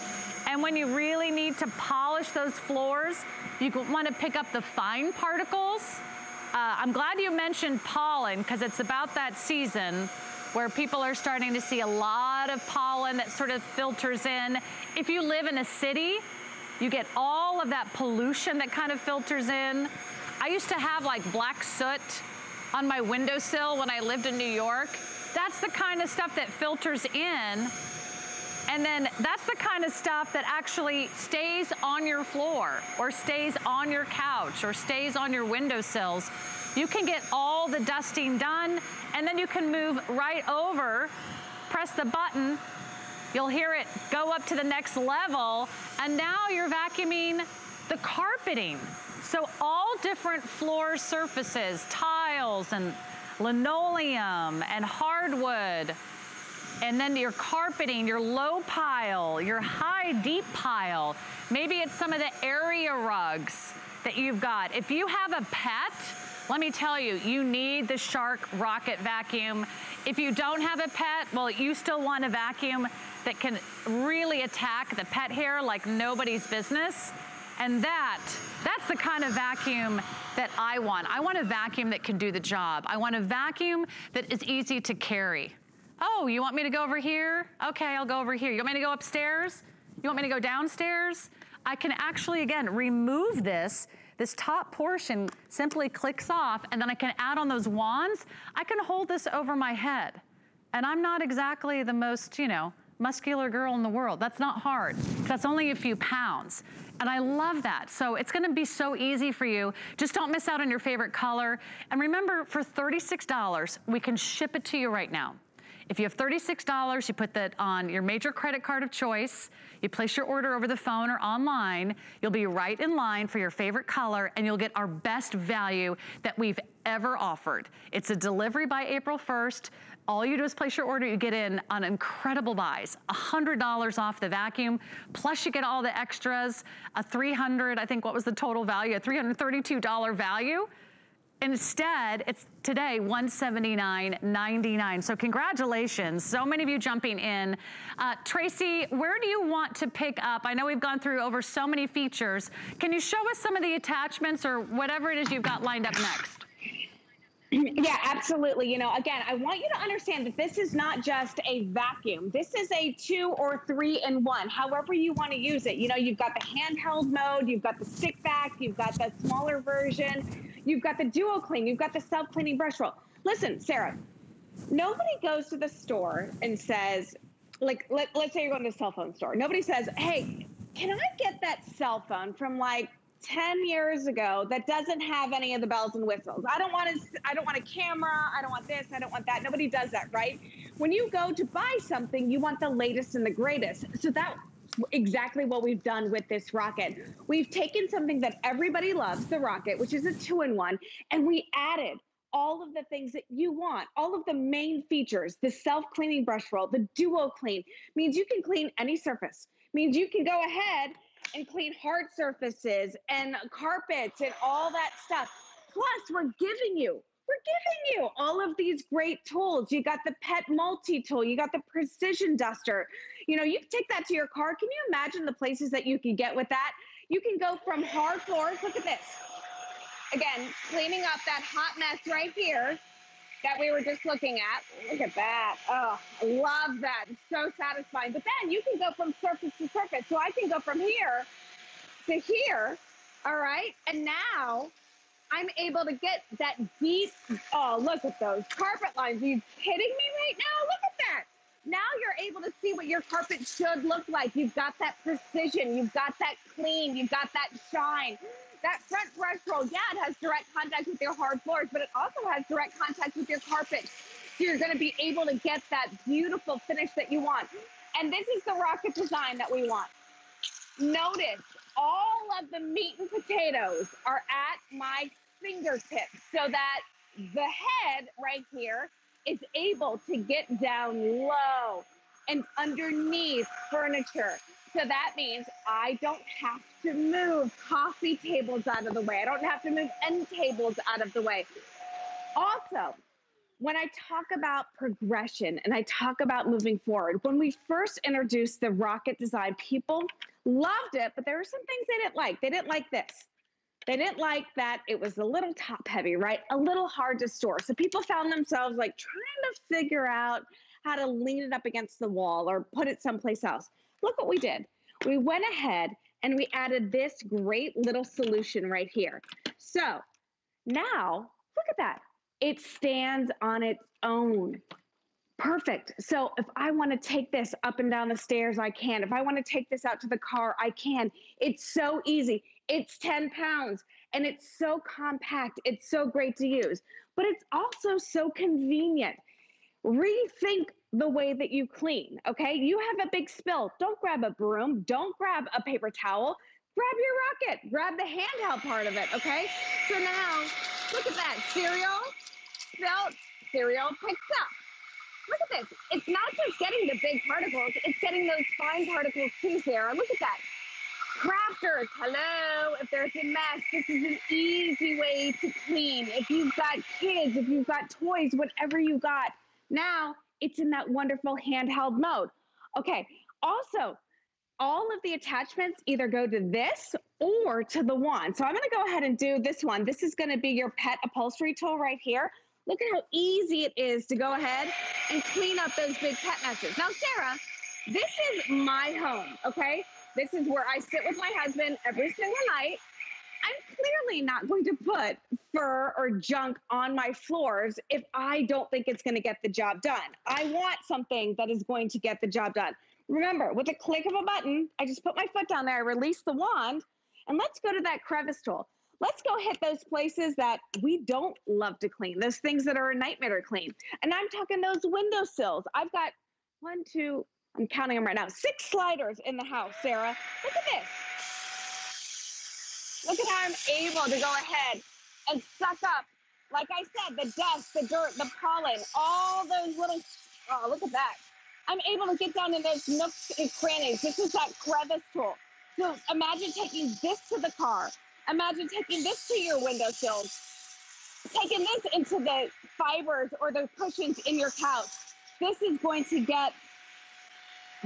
Speaker 1: And when you really need to polish those floors, you want to pick up the fine particles. Uh, I'm glad you mentioned pollen because it's about that season where people are starting to see a lot of pollen that sort of filters in. If you live in a city, you get all of that pollution that kind of filters in. I used to have like black soot on my windowsill when I lived in New York. That's the kind of stuff that filters in and then that's the kind of stuff that actually stays on your floor or stays on your couch or stays on your windowsills. You can get all the dusting done and then you can move right over, press the button, you'll hear it go up to the next level and now you're vacuuming the carpeting. So all different floor surfaces, tiles and linoleum and hardwood, and then your carpeting, your low pile, your high deep pile. Maybe it's some of the area rugs that you've got. If you have a pet, let me tell you, you need the Shark Rocket Vacuum. If you don't have a pet, well, you still want a vacuum that can really attack the pet hair like nobody's business. And that, that's the kind of vacuum that I want. I want a vacuum that can do the job. I want a vacuum that is easy to carry. Oh, you want me to go over here? Okay, I'll go over here. You want me to go upstairs? You want me to go downstairs? I can actually, again, remove this. This top portion simply clicks off and then I can add on those wands. I can hold this over my head. And I'm not exactly the most, you know, muscular girl in the world. That's not hard. That's only a few pounds. And I love that. So it's gonna be so easy for you. Just don't miss out on your favorite color. And remember, for $36, we can ship it to you right now. If you have $36, you put that on your major credit card of choice, you place your order over the phone or online, you'll be right in line for your favorite color and you'll get our best value that we've ever offered. It's a delivery by April 1st. All you do is place your order, you get in on incredible buys. $100 off the vacuum, plus you get all the extras, a 300, I think what was the total value, a $332 value. Instead, it's today $179.99. So congratulations. So many of you jumping in. Uh, Tracy, where do you want to pick up? I know we've gone through over so many features. Can you show us some of the attachments or whatever it is you've got lined up next?
Speaker 2: Yeah, absolutely. You know, again, I want you to understand that this is not just a vacuum. This is a two or three in one, however you want to use it. You know, you've got the handheld mode, you've got the stick vac, you've got the smaller version. You've got the duo clean. You've got the self cleaning brush roll. Listen, Sarah, nobody goes to the store and says, like, let, let's say you're going to a cell phone store. Nobody says, hey, can I get that cell phone from like 10 years ago that doesn't have any of the bells and whistles. I don't want to I don't want a camera, I don't want this, I don't want that. Nobody does that, right? When you go to buy something, you want the latest and the greatest. So that exactly what we've done with this rocket. We've taken something that everybody loves, the rocket, which is a two in one, and we added all of the things that you want, all of the main features, the self-cleaning brush roll, the duo clean, means you can clean any surface, means you can go ahead and clean hard surfaces and carpets and all that stuff. Plus, we're giving you we're giving you all of these great tools. You got the pet multi tool, you got the precision duster. You know, you take that to your car. Can you imagine the places that you can get with that? You can go from hard floors. Look at this. Again, cleaning up that hot mess right here that we were just looking at. Look at that. Oh, I love that. It's so satisfying. But then you can go from surface to surface. So I can go from here to here. All right. And now I'm able to get that deep, oh, look at those carpet lines. Are you kidding me right now? Look at that. Now you're able to see what your carpet should look like. You've got that precision. You've got that clean. You've got that shine. That front brush roll, yeah, it has direct contact with your hard floors, but it also has direct contact with your carpet. So you're going to be able to get that beautiful finish that you want. And this is the rocket design that we want. Notice all of the meat and potatoes are at my fingertips so that the head right here is able to get down low and underneath furniture. So that means I don't have to move coffee tables out of the way. I don't have to move end tables out of the way. Also, when I talk about progression and I talk about moving forward, when we first introduced the rocket design, people loved it, but there were some things they didn't like. They didn't like this. They didn't like that it was a little top heavy, right? A little hard to store. So people found themselves like trying to figure out how to lean it up against the wall or put it someplace else. Look what we did. We went ahead and we added this great little solution right here. So now, look at that. It stands on its own. Perfect. So if I want to take this up and down the stairs, I can. If I want to take this out to the car, I can. It's so easy. It's 10 pounds and it's so compact. It's so great to use, but it's also so convenient. Rethink the way that you clean, okay? You have a big spill. Don't grab a broom. Don't grab a paper towel. Grab your rocket. Grab the handheld part of it, okay? So now, look at that. Cereal, spilled, cereal picks up. Look at this. It's not just getting the big particles, it's getting those fine particles too, Sarah. Look at that. Crafters, hello. If there's a mess, this is an easy way to clean. If you've got kids, if you've got toys, whatever you got, now it's in that wonderful handheld mode. Okay, also, all of the attachments either go to this or to the wand. So I'm gonna go ahead and do this one. This is gonna be your pet upholstery tool right here. Look at how easy it is to go ahead and clean up those big pet messes. Now, Sarah, this is my home, okay? This is where I sit with my husband every single night. Clearly not going to put fur or junk on my floors if I don't think it's going to get the job done. I want something that is going to get the job done. Remember, with a click of a button, I just put my foot down there, I release the wand, and let's go to that crevice tool let's go hit those places that we don't love to clean, those things that are a nightmare to clean. And I'm talking those windowsills. I've got one, two, I'm counting them right now, six sliders in the house, Sarah. Look at this. Look at how I'm able to go ahead and suck up, like I said, the dust, the dirt, the pollen, all those little, oh, look at that. I'm able to get down in those nooks and crannies. This is that crevice tool. So imagine taking this to the car Imagine taking this to your windowsills, taking this into the fibers or the cushions in your couch. This is going to get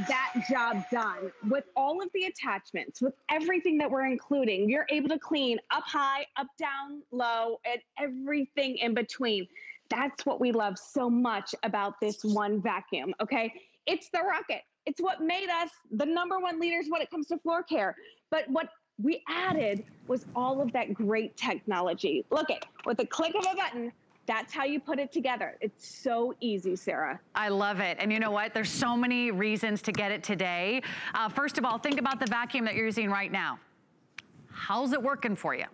Speaker 2: that job done with all of the attachments, with everything that we're including. You're able to clean up high, up down, low, and everything in between. That's what we love so much about this one vacuum, okay? It's the rocket. It's what made us the number one leaders when it comes to floor care. But what we added was all of that great technology. Look at with a click of a button, that's how you put it together. It's so easy, Sarah.
Speaker 1: I love it. And you know what? There's so many reasons to get it today. Uh, first of all, think about the vacuum that you're using right now. How's it working for you?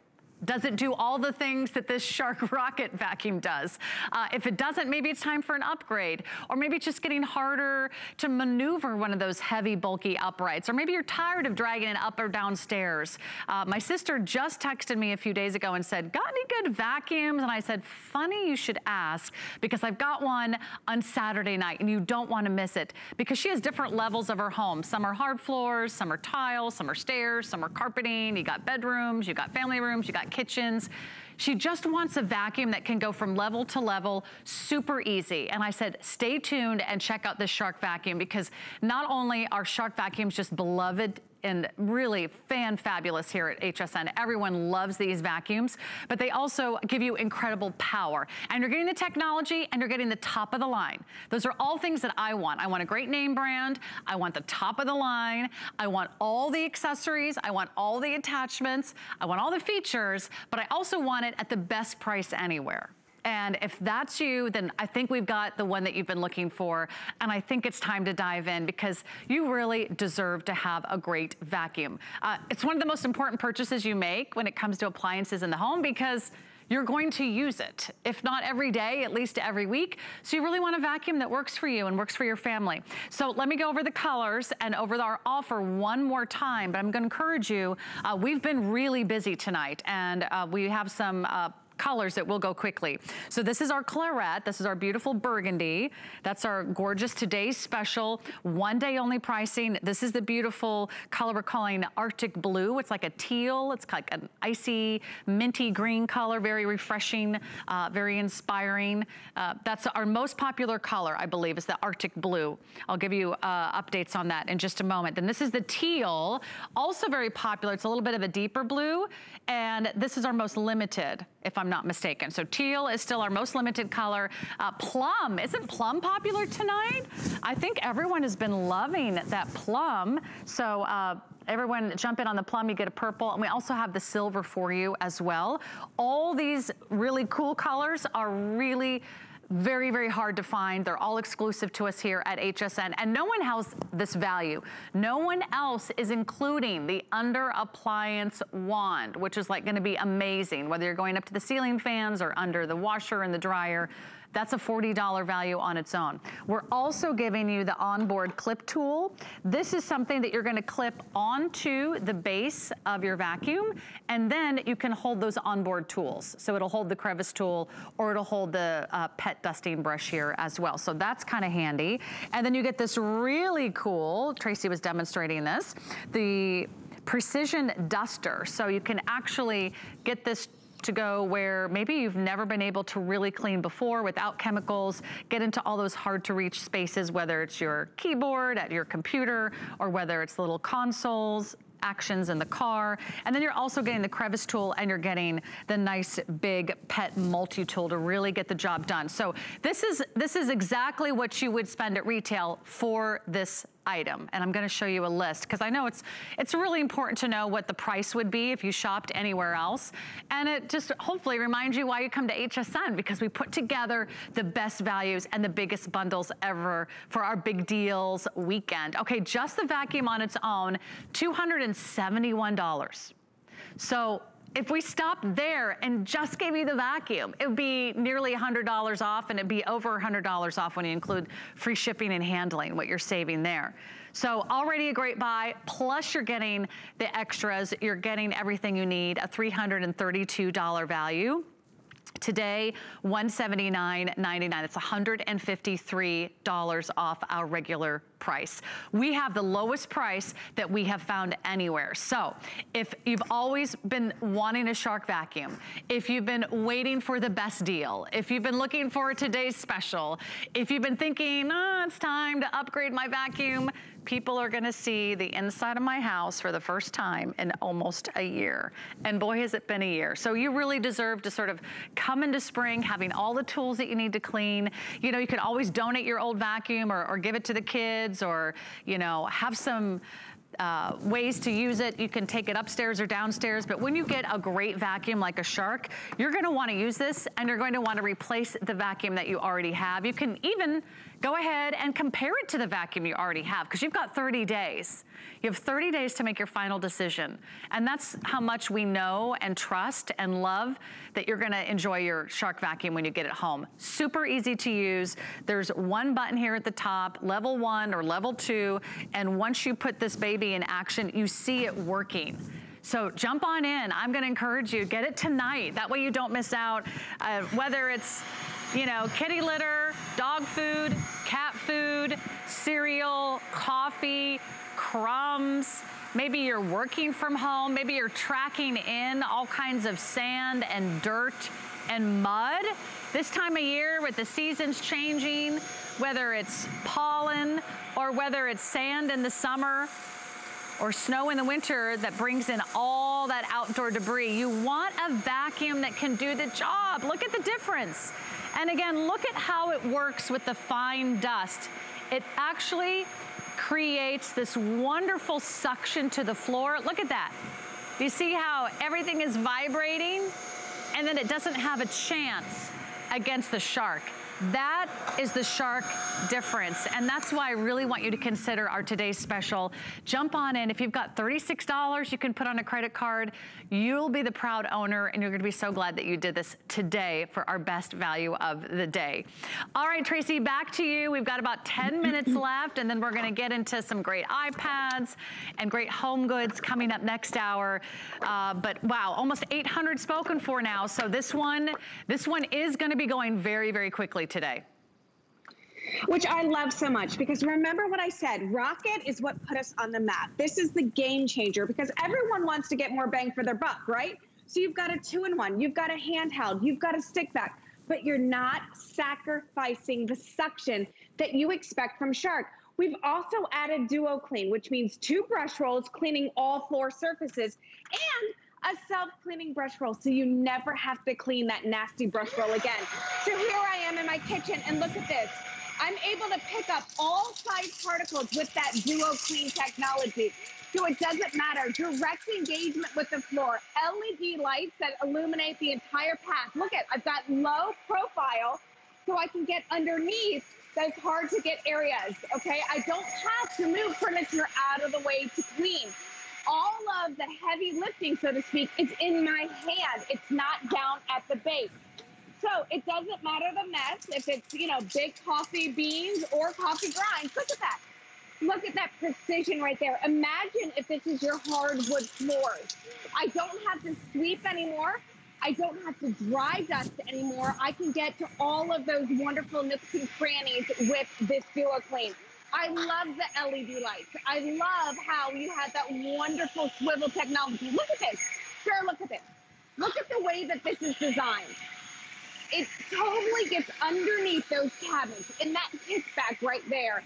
Speaker 1: Does it do all the things that this Shark Rocket vacuum does? Uh, if it doesn't, maybe it's time for an upgrade. Or maybe it's just getting harder to maneuver one of those heavy, bulky uprights. Or maybe you're tired of dragging it up or down stairs. Uh, my sister just texted me a few days ago and said, got any good vacuums? And I said, funny you should ask because I've got one on Saturday night and you don't want to miss it because she has different levels of her home. Some are hard floors, some are tiles, some are stairs, some are carpeting. You got bedrooms, you got family rooms, you got kitchens. She just wants a vacuum that can go from level to level, super easy. And I said, stay tuned and check out this Shark vacuum because not only are Shark vacuums just beloved and really fan fabulous here at HSN. Everyone loves these vacuums, but they also give you incredible power. And you're getting the technology and you're getting the top of the line. Those are all things that I want. I want a great name brand. I want the top of the line. I want all the accessories. I want all the attachments. I want all the features, but I also want it at the best price anywhere. And if that's you, then I think we've got the one that you've been looking for. And I think it's time to dive in because you really deserve to have a great vacuum. Uh, it's one of the most important purchases you make when it comes to appliances in the home because you're going to use it. If not every day, at least every week. So you really want a vacuum that works for you and works for your family. So let me go over the colors and over our offer one more time, but I'm gonna encourage you, uh, we've been really busy tonight and uh, we have some uh, colors that will go quickly. So this is our claret. This is our beautiful burgundy. That's our gorgeous today's special one day only pricing. This is the beautiful color we're calling Arctic blue. It's like a teal. It's like an icy minty green color, very refreshing, uh, very inspiring. Uh, that's our most popular color, I believe, is the Arctic blue. I'll give you uh, updates on that in just a moment. Then this is the teal, also very popular. It's a little bit of a deeper blue, and this is our most limited, if I'm not mistaken. So teal is still our most limited color. Uh, plum, isn't plum popular tonight? I think everyone has been loving that plum. So uh, everyone jump in on the plum, you get a purple. And we also have the silver for you as well. All these really cool colors are really very, very hard to find. They're all exclusive to us here at HSN. And no one has this value. No one else is including the under appliance wand, which is like gonna be amazing, whether you're going up to the ceiling fans or under the washer and the dryer. That's a $40 value on its own. We're also giving you the onboard clip tool. This is something that you're gonna clip onto the base of your vacuum, and then you can hold those onboard tools. So it'll hold the crevice tool, or it'll hold the uh, pet dusting brush here as well. So that's kind of handy. And then you get this really cool, Tracy was demonstrating this, the precision duster. So you can actually get this to go where maybe you've never been able to really clean before without chemicals, get into all those hard to reach spaces, whether it's your keyboard at your computer or whether it's little consoles, actions in the car. And then you're also getting the crevice tool and you're getting the nice big pet multi-tool to really get the job done. So this is, this is exactly what you would spend at retail for this item. And I'm gonna show you a list because I know it's, it's really important to know what the price would be if you shopped anywhere else. And it just hopefully reminds you why you come to HSN because we put together the best values and the biggest bundles ever for our big deals weekend. Okay, just the vacuum on its own, $271. So if we stopped there and just gave you the vacuum, it would be nearly $100 off and it'd be over $100 off when you include free shipping and handling, what you're saving there. So already a great buy, plus you're getting the extras, you're getting everything you need, a $332 value. Today, $179.99. That's $153 off our regular price. We have the lowest price that we have found anywhere. So if you've always been wanting a Shark vacuum, if you've been waiting for the best deal, if you've been looking for today's special, if you've been thinking, oh, it's time to upgrade my vacuum, people are gonna see the inside of my house for the first time in almost a year. And boy, has it been a year. So you really deserve to sort of come into spring having all the tools that you need to clean. You know, you can always donate your old vacuum or, or give it to the kids or, you know, have some uh, ways to use it. You can take it upstairs or downstairs, but when you get a great vacuum like a Shark, you're gonna wanna use this and you're going to wanna replace the vacuum that you already have. You can even go ahead and compare it to the vacuum you already have because you've got 30 days. You have 30 days to make your final decision. And that's how much we know and trust and love that you're gonna enjoy your Shark vacuum when you get it home. Super easy to use. There's one button here at the top, level one or level two, and once you put this baby in action, you see it working. So jump on in. I'm gonna encourage you, get it tonight. That way you don't miss out, uh, whether it's you know, kitty litter, dog food, cat food, cereal, coffee, crumbs. Maybe you're working from home. Maybe you're tracking in all kinds of sand and dirt and mud. This time of year with the seasons changing, whether it's pollen or whether it's sand in the summer, or snow in the winter that brings in all that outdoor debris. You want a vacuum that can do the job. Look at the difference. And again, look at how it works with the fine dust. It actually creates this wonderful suction to the floor. Look at that. You see how everything is vibrating? And then it doesn't have a chance against the shark. That is the shark difference. And that's why I really want you to consider our today's special. Jump on in. If you've got $36 you can put on a credit card, you'll be the proud owner and you're gonna be so glad that you did this today for our best value of the day. All right, Tracy, back to you. We've got about 10 minutes left and then we're gonna get into some great iPads and great home goods coming up next hour. Uh, but wow, almost 800 spoken for now. So this one, this one is gonna be going very, very quickly today.
Speaker 2: Which I love so much because remember what I said, Rocket is what put us on the map. This is the game changer because everyone wants to get more bang for their buck, right? So you've got a two-in-one, you've got a handheld, you've got a stick vac, but you're not sacrificing the suction that you expect from Shark. We've also added Duo Clean, which means two brush rolls cleaning all floor surfaces and a self-cleaning brush roll so you never have to clean that nasty brush roll again. So here I am in my kitchen and look at this. I'm able to pick up all size particles with that Duo Clean technology. So it doesn't matter. Direct engagement with the floor. LED lights that illuminate the entire path. Look at, I've got low profile so I can get underneath those hard to get areas, okay? I don't have to move furniture out of the way to clean all of the heavy lifting, so to speak, is in my hand. It's not down at the base. So it doesn't matter the mess if it's, you know, big coffee beans or coffee grinds. Look at that. Look at that precision right there. Imagine if this is your hardwood floors. I don't have to sweep anymore. I don't have to dry dust anymore. I can get to all of those wonderful nooks and crannies with this Duo Clean. I love the LED lights. I love how you have that wonderful swivel technology. Look at this. Sure, look at this. Look at the way that this is designed. It totally gets underneath those cabinets in that kickback right there.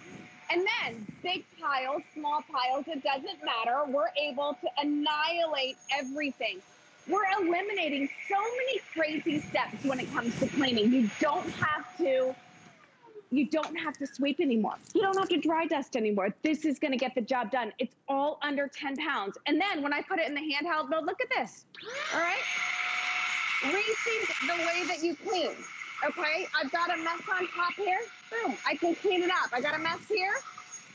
Speaker 2: And then big piles, small piles, it doesn't matter. We're able to annihilate everything. We're eliminating so many crazy steps when it comes to cleaning. You don't have to you don't have to sweep anymore. You don't have to dry dust anymore. This is gonna get the job done. It's all under 10 pounds. And then when I put it in the handheld mode, look at this, all right? Rethink the way that you clean, okay? I've got a mess on top here, boom, I can clean it up. I got a mess here,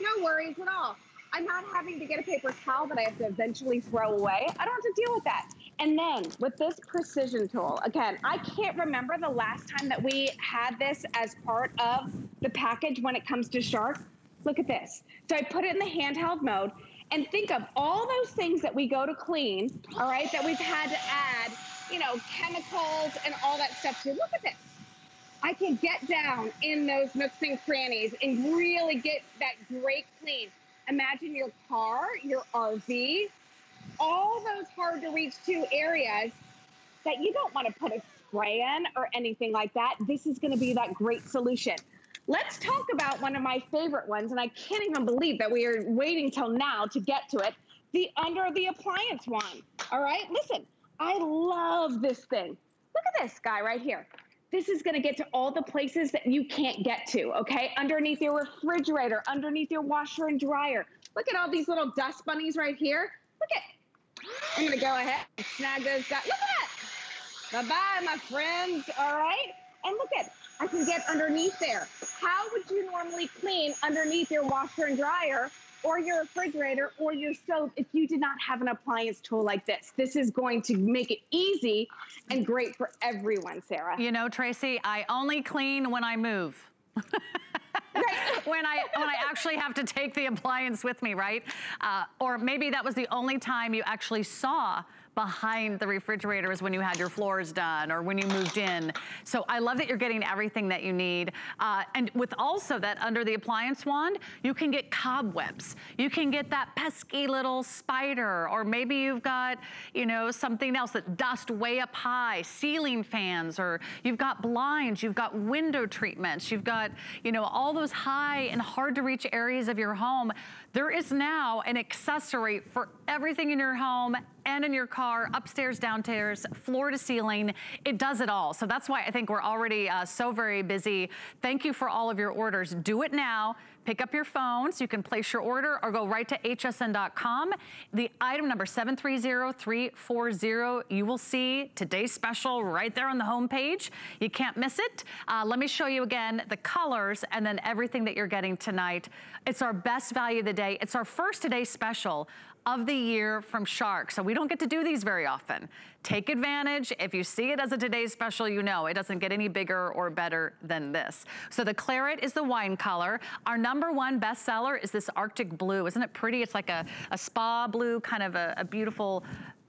Speaker 2: no worries at all. I'm not having to get a paper towel that I have to eventually throw away. I don't have to deal with that. And then with this precision tool, again, I can't remember the last time that we had this as part of the package when it comes to Shark. Look at this. So I put it in the handheld mode and think of all those things that we go to clean, all right, that we've had to add, you know, chemicals and all that stuff to. Look at this. I can get down in those nooks and crannies and really get that great clean. Imagine your car, your RV, all those hard to reach to areas that you don't want to put a spray in or anything like that. This is going to be that great solution. Let's talk about one of my favorite ones, and I can't even believe that we are waiting till now to get to it. The under the appliance one. All right, listen, I love this thing. Look at this guy right here. This is gonna get to all the places that you can't get to, okay? Underneath your refrigerator, underneath your washer and dryer. Look at all these little dust bunnies right here. Look at, I'm gonna go ahead and snag those guys. Look at that. Bye-bye, my friends, all right? And look at, I can get underneath there. How would you normally clean underneath your washer and dryer or your refrigerator or your stove if you did not have an appliance tool like this. This is going to make it easy and great for everyone, Sarah.
Speaker 1: You know, Tracy, I only clean when I move. Right. when I when I actually have to take the appliance with me, right? Uh, or maybe that was the only time you actually saw behind the refrigerators when you had your floors done or when you moved in. So I love that you're getting everything that you need. Uh, and with also that under the appliance wand, you can get cobwebs. You can get that pesky little spider, or maybe you've got, you know, something else that dust way up high, ceiling fans, or you've got blinds, you've got window treatments, you've got, you know, all those high and hard to reach areas of your home. There is now an accessory for everything in your home and in your car, upstairs, downstairs, floor to ceiling. It does it all. So that's why I think we're already uh, so very busy. Thank you for all of your orders. Do it now. Pick up your phone so you can place your order or go right to hsn.com. The item number 730340, you will see today's special right there on the homepage. You can't miss it. Uh, let me show you again the colors and then everything that you're getting tonight. It's our best value of the day. It's our first today special of the year from Shark. So we don't get to do these very often. Take advantage. If you see it as a today's special, you know it doesn't get any bigger or better than this. So the claret is the wine color. Our number one bestseller is this Arctic blue. Isn't it pretty? It's like a, a spa blue, kind of a, a beautiful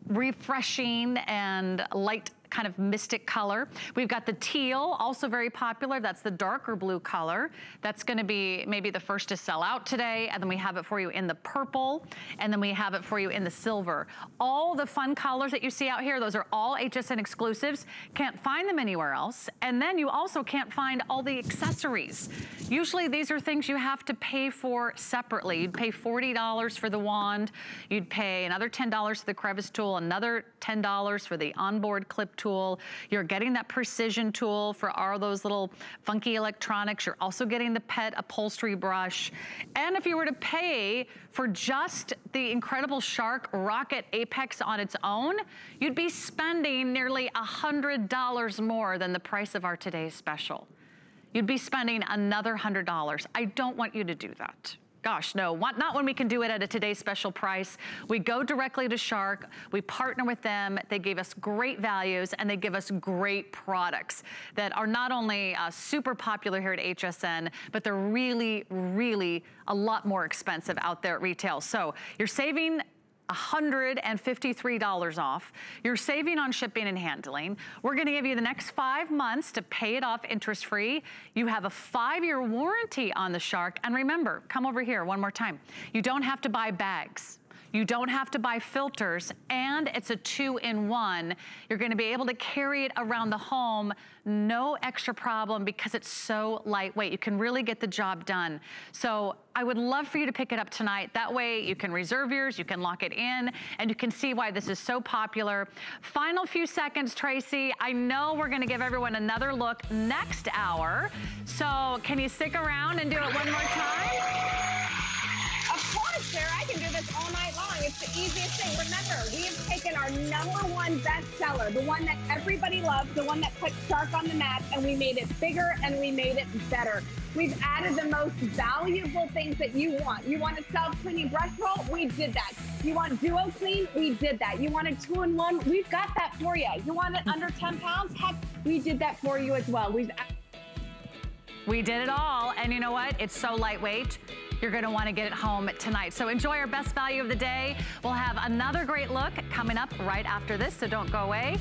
Speaker 1: refreshing and light kind of mystic color. We've got the teal, also very popular. That's the darker blue color. That's gonna be maybe the first to sell out today. And then we have it for you in the purple. And then we have it for you in the silver. All the fun colors that you see out here, those are all HSN exclusives. Can't find them anywhere else. And then you also can't find all the accessories. Usually these are things you have to pay for separately. You'd pay $40 for the wand. You'd pay another $10 for the crevice tool, another $10 for the onboard clip tool. You're getting that precision tool for all those little funky electronics. You're also getting the pet upholstery brush. And if you were to pay for just the incredible Shark Rocket Apex on its own, you'd be spending nearly $100 more than the price of our today's special. You'd be spending another $100. I don't want you to do that. Gosh, no, not when we can do it at a today's special price. We go directly to Shark, we partner with them, they gave us great values and they give us great products that are not only uh, super popular here at HSN, but they're really, really a lot more expensive out there at retail. So you're saving $153 off. You're saving on shipping and handling. We're gonna give you the next five months to pay it off interest-free. You have a five-year warranty on the Shark. And remember, come over here one more time. You don't have to buy bags. You don't have to buy filters and it's a two-in-one. You're gonna be able to carry it around the home, no extra problem because it's so lightweight. You can really get the job done. So I would love for you to pick it up tonight. That way you can reserve yours, you can lock it in, and you can see why this is so popular. Final few seconds, Tracy. I know we're gonna give everyone another look next hour. So can you stick around and do it one more time?
Speaker 2: Of course, Sarah, I can do this all night. The easiest thing. Remember, we have taken our number one bestseller, the one that everybody loves, the one that put Shark on the map, and we made it bigger and we made it better. We've added the most valuable things that you want. You want a self-cleaning brush roll? We did that. You want duo clean? We did that. You want a two-in-one? We've got that for you. You want it under 10 pounds? Heck, we did that for you as well. We've
Speaker 1: we did it all. And you know what? It's so lightweight. You're gonna wanna get it home tonight. So enjoy our best value of the day. We'll have another great look coming up right after this, so don't go away.